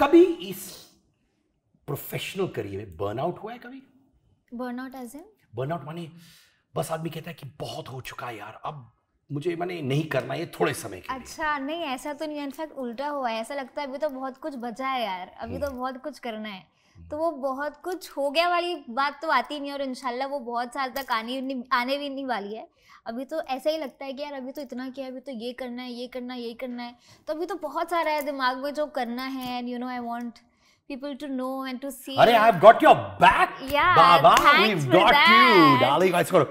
कभी इस professional career में बर्नआउट हुआ है कभी? बर्नआउट एज इन बर्नआउट माने बस आदमी कहता है कि बहुत हो चुका है यार अब मुझे मैंने नहीं करना ये थोड़े समय के लिए। अच्छा नहीं ऐसा तो नहीं इनफैक्ट उल्टा हुआ है ऐसा लगता है अभी तो बहुत कुछ बचा है यार अभी तो बहुत कुछ करना है। तो वो बहुत कुछ हो गया वाली बात तो आती नहीं और इनशाला वो बहुत साल तक आने आने भी नहीं वाली है अभी तो ऐसा ही लगता है कि यार अभी तो इतना किया अभी तो ये करना है ये करना है ये करना है तो अभी तो बहुत सारा है दिमाग में जो करना है and you know I want people to know and to see अरे I've got your back Yeah, Baba thanks we've got you that. darling I करो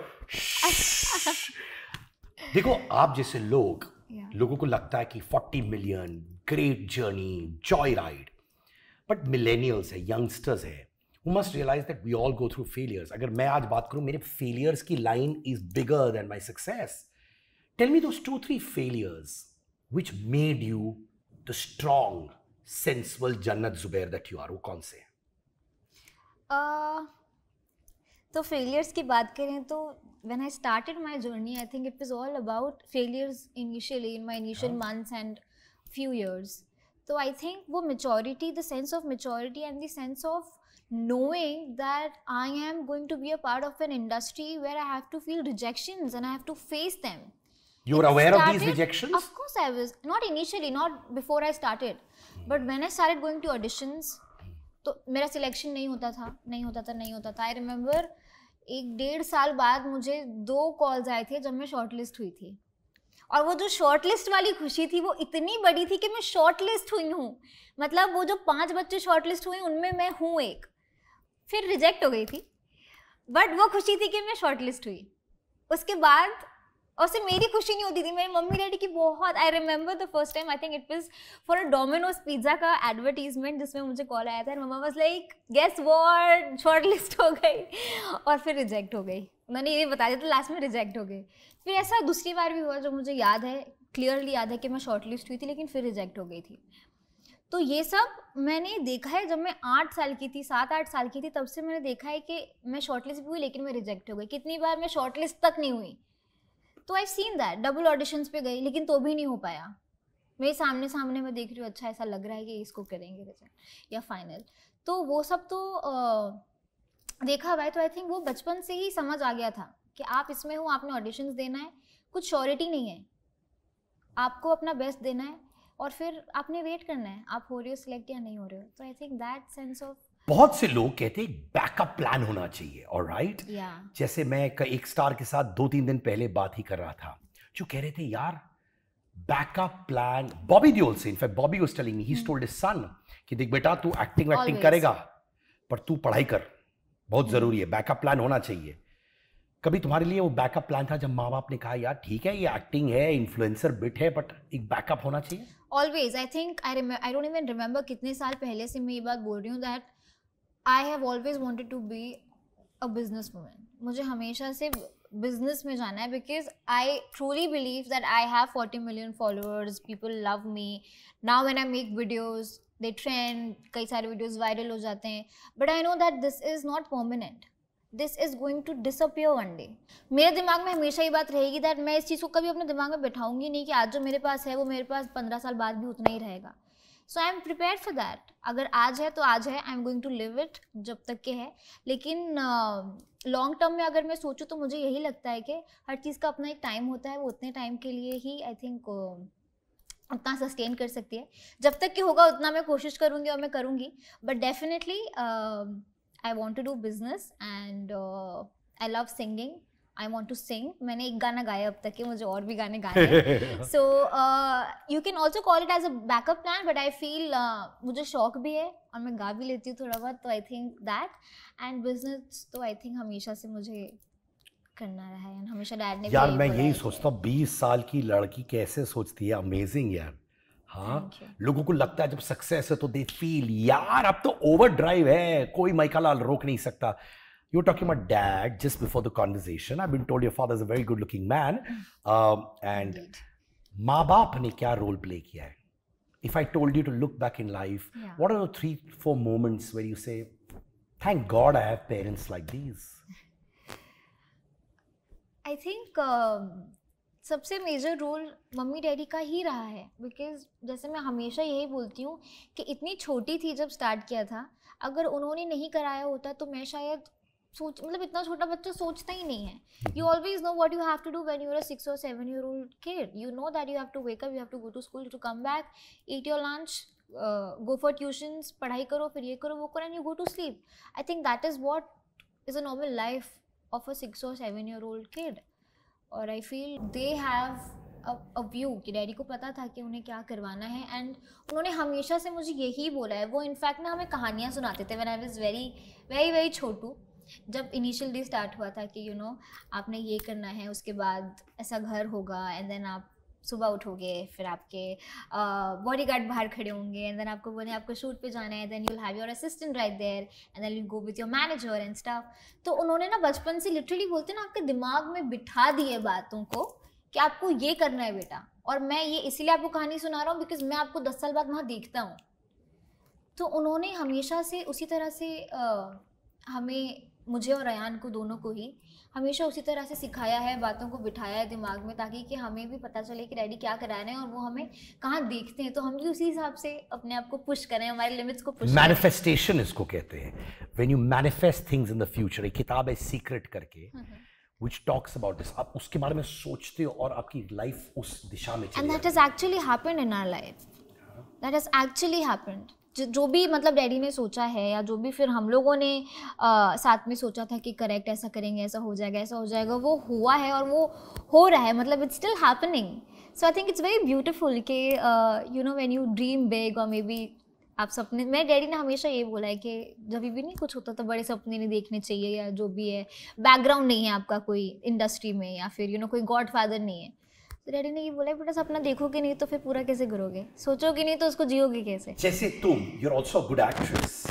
देखो आप जैसे लोग Yeah. लोगों को लगता है कि 40 million great journey joy ride but millennials है यंगस्टर्स है who must realize that we all go through failures अगर मैं आज बात करूँ मेरे failures की line is bigger than my success tell me those two three failures which made you the strong sensible जन्नत जुबैर that you are वो कौन से हैं Uh, तो फेलियर्स की बात करें तो when I started my journey, I think it was all about failures initially in my initial months and few years. So I think वो maturity, the sense of maturity and the sense of knowing that I am going to be a part of an industry where I have to feel rejections and I have to face them. you were aware of these rejections Of course, I was. Not initially, not before I started. But when I started going to auditions, तो मेरा selection नहीं होता था नहीं होता था नहीं होता था आई रिमेम्बर एक डेढ़ साल बाद मुझे दो कॉल्स आए थे जब मैं शॉर्ट लिस्ट हुई थी और वो जो शॉर्ट लिस्ट वाली खुशी थी, वो इतनी बड़ी थी कि मैं शॉर्ट लिस्ट हुई हूँ। मतलब वो जो पाँच बच्चे शॉर्ट लिस्ट हुए उनमें मैं हूँ एक। फिर रिजेक्ट हो गई थी। बट वो खुशी थी कि मैं शॉर्ट लिस्ट हुई। उसके बाद और सिर्फ़ मेरी खुशी नहीं होती थी। मेरी मम्मी डैडी की बहुत I remember the first time I think it was for a Domino's pizza का एडवर्टीजमेंट जिसमें मुझे कॉल आया था। Mumma was like guess what shortlist हो गई। और फिर रिजेक्ट हो गई। उन्होंने ये बता दिया तो लास्ट में रिजेक्ट हो गई। फिर ऐसा दूसरी बार भी हुआ जो मुझे याद है क्लियरली याद है कि मैं शॉर्ट लिस्ट हुई थी लेकिन फिर रिजेक्ट हो गई थी। तो ये सब मैंने देखा है जब मैं आठ साल की थी सात आठ साल की थी तब से मैंने देखा है कि मैं शॉर्ट लिस्ट भी हुई लेकिन मैं रिजेक्ट हो गई। कितनी बार मैं शॉर्ट लिस्ट तक नहीं हुई? तो I seen that double auditions पे गई लेकिन तो भी नहीं हो पाया। मेरे सामने सामने मैं देख रही हूँ अच्छा ऐसा लग रहा है कि इसको करेंगे रिजेक्ट या फाइनल तो वो सब तो अ, देखा हुआ है तो आई थिंक वो बचपन से ही समझ आ गया था। कि आप इसमें हो आपने ऑडिशंस देना है कुछ श्योरिटी नहीं है। आपको अपना बेस्ट देना है और फिर आपने वेट करना है आप हो रहे हो सिलेक्ट या नहीं हो रहे हो। तो I think that sense of बहुत से लोग कहते हैं बैकअप प्लान होना चाहिए और राइट या जैसे मैं एक स्टार के साथ दो तीन दिन पहले बात ही कर रहा था जो कह रहे थे यार बैकअप प्लान बॉबी दियोल से in fact Bobby was telling me he told his son कि देख बेटा तू एक्टिंग एक्टिंग करेगा पर तू पढ़ाई कर बहुत ज़रूरी है बैकअप प्लान होना चाहिए। कभी तुम्हारे लिए वो बैकअप प्लान था जब माँ बाप ने कहा, यार, ठीक है, ये एक्टिंग है इन्फ्लुएंसर बिट है बट एक बैकअप होना चाहिए? Always I think I I don't even remember कितने साल पहले से मैं ये बात बोल रही हूँ that I have always wanted to be a business woman मुझे हमेशा से बिज़नेस में जाना है because I truly believe that I have forty million followers people love me now when I make videos they trend कई सारे videos viral हो जाते हैं. But I know that this is not permanent this is going to disappear one day मेरे दिमाग में हमेशा ये बात रहेगी दैट मैं इस चीज़ को कभी अपने दिमाग में बैठाऊँगी नहीं कि आज जो मेरे पास है वो मेरे पास पंद्रह साल बाद भी उतना ही रहेगा। So I am prepare for that अगर आज है तो आज है I am going to live it जब तक के है। लेकिन लॉन्ग uh, टर्म में अगर मैं सोचूँ तो मुझे यही लगता है कि हर चीज़ का अपना एक टाइम होता है। वो उतने टाइम के लिए ही आई थिंक उतना सस्टेन कर सकती है। जब तक कि होगा उतना मैं कोशिश करूँगी और मैं करूँगी। But definitely I want to do business and I love singing I want to sing मैंने एक गाना गाया अब तक के मुझे और भी गाने हैं। So you can also call it as a backup plan but I feel मुझे शौक भी है और मैं गा भी लेती हूँ थोड़ा बहुत तो I think that and business तो आई थिंक हमेशा से मुझे करना रहा है हमेशा डैड ने यार मैं यही सोचता हूँ बीस साल की लड़की कैसे सोचती है? अमेजिंग यार। हाँ। लोगों को लगता है जब सक्सेस है तो दे फील यार अब तो ओवर ड्राइव है। कोई माइका लाल रोक नहीं सकता. You talking about dad just before the conversation I been told your father is a very good looking man and माँ बाप ने क्या रोल प्ले किया है? If I told you to look back in life the three four moments where you say thank god i have parents like these? I think um, सबसे major role mummy daddy का ही रहा है। Because जैसे मैं हमेशा यही बोलती हूँ कि इतनी छोटी थी जब स्टार्ट किया था, अगर उन्होंने नहीं कराया होता तो मैं शायद सोच मतलब इतना छोटा बच्चा सोचता ही नहीं है। You always know what you have to do when your six और seven year old kid you know that you have to wake up you have to go to school to come back eat your lunch go for tuitions पढ़ाई करो फिर ये करो वो करो and you go to sleep I think that is what is a normal life of a six और seven year old kid और I feel they have a view कि डैडी को पता था कि उन्हें क्या करवाना है एंड उन्होंने हमेशा से मुझे यही बोला है। वो इनफैक्ट ना हमें कहानियाँ सुनाते थे one I was very very very छोटू। जब इनिशियल डे स्टार्ट हुआ था कि यू you नो know, आपने ये करना है उसके बाद ऐसा घर होगा एंड देन आप सुबह उठोगे फिर आपके बॉडी गार्ड बाहर खड़े होंगे एंड देन आपको बोले आपको शूट पे जाना है then you have your assistant right there and then you go with your manager and staff तो उन्होंने ना बचपन से लिटरली बोलते ना आपके दिमाग में बिठा दिए बातों को कि आपको ये करना है बेटा। और मैं ये इसीलिए आपको कहानी सुना रहा हूँ बिकॉज़ मैं आपको दस साल बाद वहाँ देखता हूँ। तो उन्होंने हमेशा से उसी तरह से uh, हमें मुझे और रयान को दोनों को ही हमेशा उसी तरह से सिखाया है बातों को बिठाया है दिमाग में ताकि कि हमें भी पता चले कि डैडी क्या करा रहे हैं और वो हमें कहाँ देखते हैं। तो हम भी उसी हिसाब से अपने आप को पुश करें हमारे लिमिट्स को पुश मैनिफेस्टेशन इसको कहते हैं। When you manifest things in the future एक किताब है सीक्रेट करके which talks about this आप उसके बारे में सोचते हो और आपकी लाइफ उस दिशा में चली and that has actually happened in our life. That has actually happened. जो भी मतलब डैडी ने सोचा है या जो भी फिर हम लोगों ने आ, साथ में सोचा था कि करेक्ट ऐसा करेंगे ऐसा हो जाएगा ऐसा हो जाएगा वो हुआ है और वो हो रहा है मतलब it's still happening so I think it's very beautiful कि you know when you dream big और मे बी आप सपने मेरे डैडी ने हमेशा ये बोला है कि जब भी नहीं कुछ होता तो बड़े सपने नहीं देखने चाहिए या जो भी है बैकग्राउंड नहीं है आपका कोई इंडस्ट्री में या फिर यू you नो know, कोई गॉड फादर नहीं है. तो डैडी ने ये बोला बेटा सपना देखोगे नहीं तो फिर पूरा कैसे करोगे सोचोगे नहीं तो उसको जियोगे कैसे जैसे तुम you are also good actress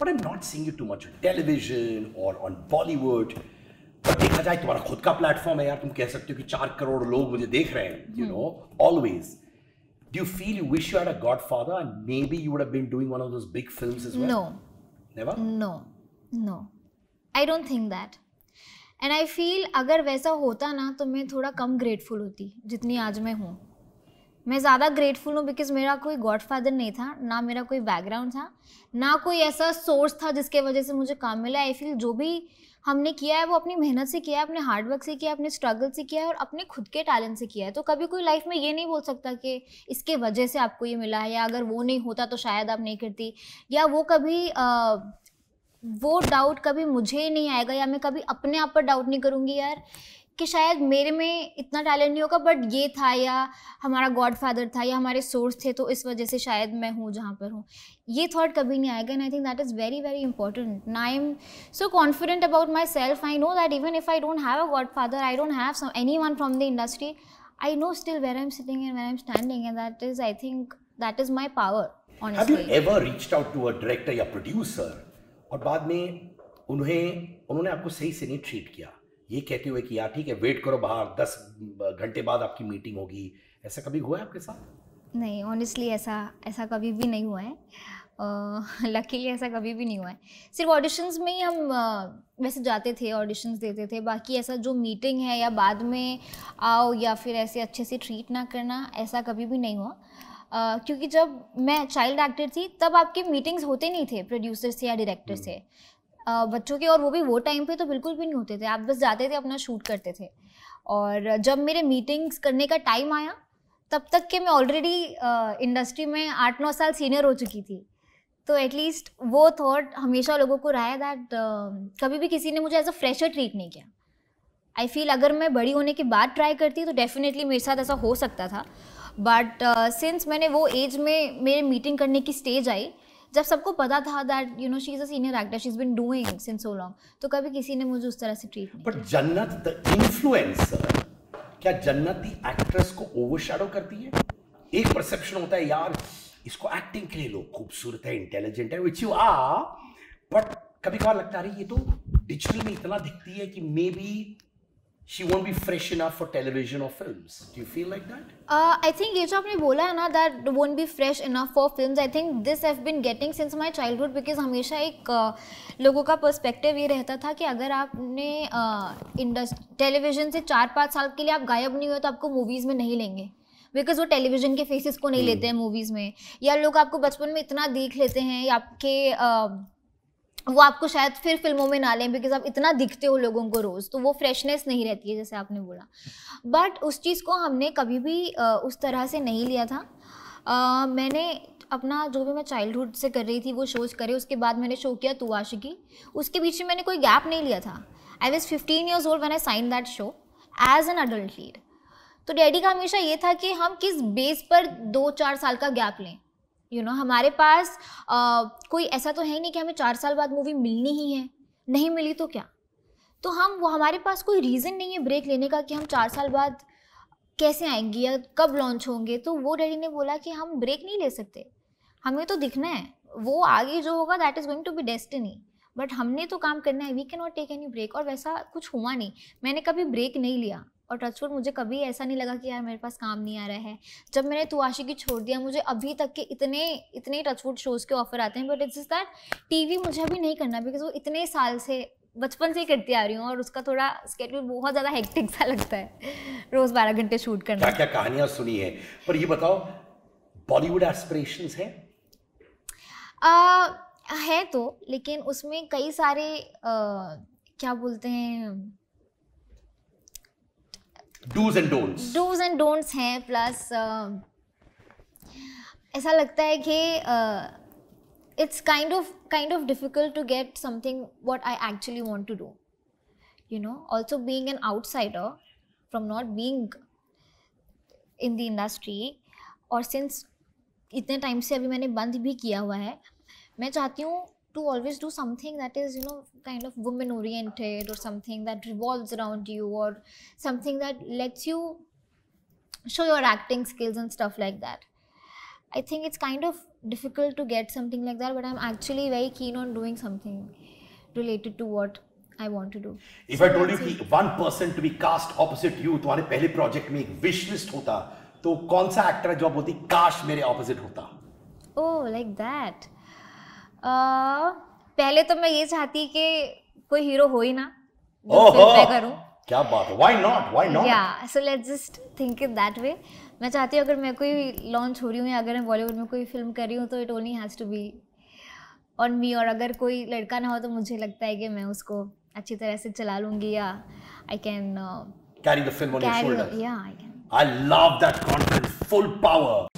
but I am not seeing you too much on television और ऑन बॉलीवुड पर देखा जाए तुम्हारा खुद का प्लेटफॉर्म है यार तुम कह सकते हो कि चार करोड़ लोग मुझे देख रहे हैं you know always Do you feel you wish you had a godfather and maybe you would have been doing one of those big films as well? No. Never? No. No. I don't think that. And I feel अगर वैसा होता ना तो मैं थोड़ा कम grateful होती, जितनी आज मैं हूँ। मैं ज़्यादा ग्रेटफुल हूँ बिकॉज़ मेरा कोई गॉड फादर नहीं था, ना मेरा कोई बैकग्राउंड था, ना कोई ऐसा सोर्स था जिसके वजह से मुझे काम मिला। आई फील जो भी हमने किया है, वो अपनी मेहनत से किया है, अपने हार्डवर्क से किया है, अपने स्ट्रगल से किया है और अपने खुद के टैलेंट से किया है। तो कभी कोई लाइफ में ये नहीं बोल सकता कि इसके वजह से आपको ये मिला है या अगर वो नहीं होता तो शायद आप नहीं करती। या वो कभी वो डाउट कभी मुझे ही नहीं आएगा या मैं कभी अपने आप पर डाउट नहीं करूँगी यार कि शायद मेरे में इतना टैलेंट नहीं होगा बट ये था या हमारा गॉड फादर था या हमारे सोर्स थे तो इस वजह से शायद मैं हूँ जहाँ पर हूँ ये थॉट कभी नहीं आएगा and I think that is very very important ना I am so confident about myself I know that even if I don't have a godfather I don't have some anyone from the industry I know still where I'm sitting and where I'm standing, and that is, I think, that is my power. Honestly. Have you ever reached out to a director or producer और बाद में उन्हें उन्होंने आपको सही से नहीं treat किया। ये कहते हुए कि यार ठीक है वेट करो बाहर दस घंटे बाद आपकी मीटिंग होगी। ऐसा कभी हुआ है आपके साथ? नहीं ऑनेस्टली ऐसा ऐसा कभी भी नहीं हुआ है। लकीली uh, ऐसा कभी भी नहीं हुआ है। सिर्फ़ ऑडिशंस में ही हम uh, वैसे जाते थे ऑडिशंस देते थे। बाकी ऐसा जो मीटिंग है या बाद में आओ या फिर ऐसे अच्छे से ट्रीट ना करना ऐसा कभी भी नहीं हुआ। क्योंकि जब मैं चाइल्ड एक्टर थी तब आपके मीटिंग्स होते नहीं थे प्रोड्यूसर से या डायरेक्टर से। uh, बच्चों के और वो भी वो टाइम पे तो बिल्कुल भी नहीं होते थे। आप बस जाते थे अपना शूट करते थे। और जब मेरे मीटिंग्स करने का टाइम आया तब तक के मैं ऑलरेडी इंडस्ट्री में आठ नौ साल सीनियर हो चुकी थी। तो एटलीस्ट वो थॉट हमेशा लोगों को रहा है दैट कभी भी किसी ने मुझे एज अ फ्रेशर ट्रीट नहीं किया। आई फील अगर मैं बड़ी होने के बाद ट्राई करती तो डेफिनेटली मेरे साथ ऐसा हो सकता था। बट सिंस uh, मैंने वो एज में मेरे मीटिंग करने की स्टेज आई जब सबको पता था that you know she is a senior actor she is been doing since so long तो कभी किसी ने मुझे उस तरह से ट्रीट नहीं बट जन्नत द इन्फ्लुएंसर क्या जन्नत दी एक्ट्रेस को ओवरशैडो करती है? एक परसेप्शन होता है यार इसको एक्टिंग के लिए लोग खूबसूरत है इंटेलिजेंट है विच यू आर बट कभी कभार लगता है ये तो डिजिटल में इतना दिखती है कि maybe she won't be fresh enough for television or films. Do you feel like that? I think ये जो आपने बोला है ना that won't be fresh enough for films I think this have been getting since my childhood because हमेशा एक uh, लोगों का पर्सपेक्टिव ये रहता था कि अगर आपने इंडस्ट टेलीविज़न से चार पाँच साल के लिए आप गायब नहीं हुए तो आपको मूवीज़ में नहीं लेंगे बिकॉज़ वो टेलीविज़न के फेसेस को नहीं लेते हैं मूवीज़ में या लोग आपको बचपन में इतना देख लेते हैं या आपके uh, वो आपको शायद फिर फ़िल्मों में ना लें बिकॉज़ आप इतना दिखते हो लोगों को रोज़ तो वो फ्रेशनेस नहीं रहती है, जैसे आपने बोला। बट उस चीज़ को हमने कभी भी उस तरह से नहीं लिया था। मैंने अपना जो भी मैं चाइल्डहुड से कर रही थी, वो शोज़ करे, उसके बाद मैंने शो किया तू आशिकी। उसके बीच में मैंने कोई गैप नहीं लिया था। I was fifteen years old मैंने sign that show as an adult lead तो डैडी का हमेशा ये था कि हम किस बेस पर दो चार साल का गैप लें। यू you नो know, हमारे पास अ, कोई ऐसा तो है ही नहीं कि हमें चार साल बाद मूवी मिलनी ही है। नहीं मिली तो क्या? तो हम वो हमारे पास कोई रीज़न नहीं है ब्रेक लेने का कि हम चार साल बाद कैसे आएँगे या कब लॉन्च होंगे। तो वो डैडी ने बोला कि हम ब्रेक नहीं ले सकते। हमें तो दिखना है। वो आगे जो होगा that is going to be destiny but हमने तो काम करना है। We can not take any break और वैसा कुछ हुआ नहीं। मैंने कभी ब्रेक नहीं लिया। और टचवुड मुझे कभी ऐसा नहीं लगा कि यार मेरे पास काम नहीं आ रहा है। जब मैंने तू आशिकी छोड़ दिया मुझे अभी तक के इतने इतने टचवुड शोज़ के ऑफ़र आते हैं बट इट्स दैट टीवी मुझे अभी नहीं करना बिकॉज़ वो इतने साल से बचपन से ही करती आ रही हूँ और उसका थोड़ा स्केड्यूल बहुत ज़्यादा हेक्टिक सा लगता है रोज़ बारह घंटे शूट करना। क्या क्या कहानियाँ सुनी है? पर ये बताओ बॉलीवुड एस्पिरेशंस है? आ, है तो लेकिन उसमें कई सारे आ, क्या बोलते हैं dos and don'ts dos and don'ts हैं प्लस ऐसा लगता है कि it's kind of kind of difficult to get something what I actually want to do you know also being an outsider from not being in the industry और since इतने time से अभी मैंने बंद भी किया हुआ है, मैं चाहती हूँ to always do something that is you know kind of women oriented or something that revolves around you or something that lets you show your acting skills and stuff like that i think it's kind of difficult to get something like that but i'm actually very keen on doing something related to what i want to do if I told you कि one person to be cast opposite you तुम्हारे पहले project में एक wish list होता तो कौन सा actor है जो आप बोलती काश मेरे ऑपोजिट होता oh like that पहले तो मैं ये चाहती कि कोई हीरो हो ही ना जो फ़िल्म मैं करूँ। क्या बात है। व्हाई नॉट व्हाई नॉट या so let's just think it that way मैं चाहती हूँ अगर मैं कोई लॉन्च हो रही हूँ या अगर मैं बॉलीवुड में कोई फ़िल्म कर रही हूँ तो it only has to be on me और अगर कोई लड़का ना हो तो मुझे लगता है कि मैं उसको अच्छी तरह से चला लूँगी या I can carry I love that confidence, full power.